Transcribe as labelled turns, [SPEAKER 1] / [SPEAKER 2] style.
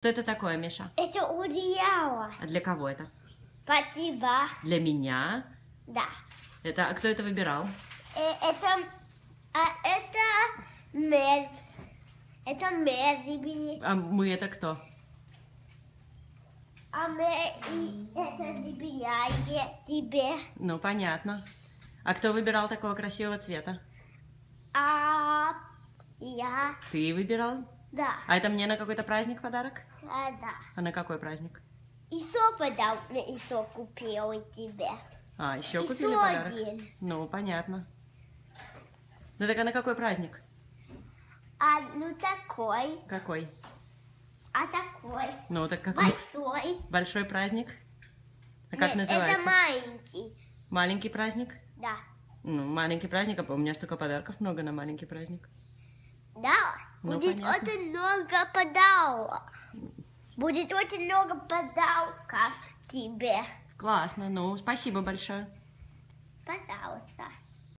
[SPEAKER 1] Что это такое, Миша?
[SPEAKER 2] Это одеяло.
[SPEAKER 1] А для кого это?
[SPEAKER 2] Спасибо.
[SPEAKER 1] Для меня?
[SPEAKER 2] Да.
[SPEAKER 1] Это, а кто это выбирал?
[SPEAKER 2] Э, Это, а это мед. Это медиби.
[SPEAKER 1] А мы это кто?
[SPEAKER 2] А мы это забирает тебе.
[SPEAKER 1] Ну, понятно. А кто выбирал такого красивого цвета?
[SPEAKER 2] А я,
[SPEAKER 1] Ты выбирал?
[SPEAKER 2] Да,
[SPEAKER 1] А это мне на какой-то праздник подарок?
[SPEAKER 2] а, да.
[SPEAKER 1] А на какой праздник?
[SPEAKER 2] И сок подал, мне и сок купил тебе.
[SPEAKER 1] А, еще
[SPEAKER 2] И
[SPEAKER 1] купили подарок?
[SPEAKER 2] один.
[SPEAKER 1] Ну, понятно. Ну так а на какой праздник?
[SPEAKER 2] А ну такой,
[SPEAKER 1] Какой?
[SPEAKER 2] а такой.
[SPEAKER 1] Ну так какой?
[SPEAKER 2] Большой.
[SPEAKER 1] Большой праздник? А как
[SPEAKER 2] Нет,
[SPEAKER 1] называется?
[SPEAKER 2] Это маленький.
[SPEAKER 1] Маленький праздник?
[SPEAKER 2] Да.
[SPEAKER 1] Ну, маленький праздник, а у меня столько подарков много на маленький праздник.
[SPEAKER 2] Да.
[SPEAKER 1] Ну,
[SPEAKER 2] Будет
[SPEAKER 1] понятно.
[SPEAKER 2] очень много подарков. Будет очень много подарков тебе.
[SPEAKER 1] Классно, ну, спасибо большое.
[SPEAKER 2] Пожалуйста.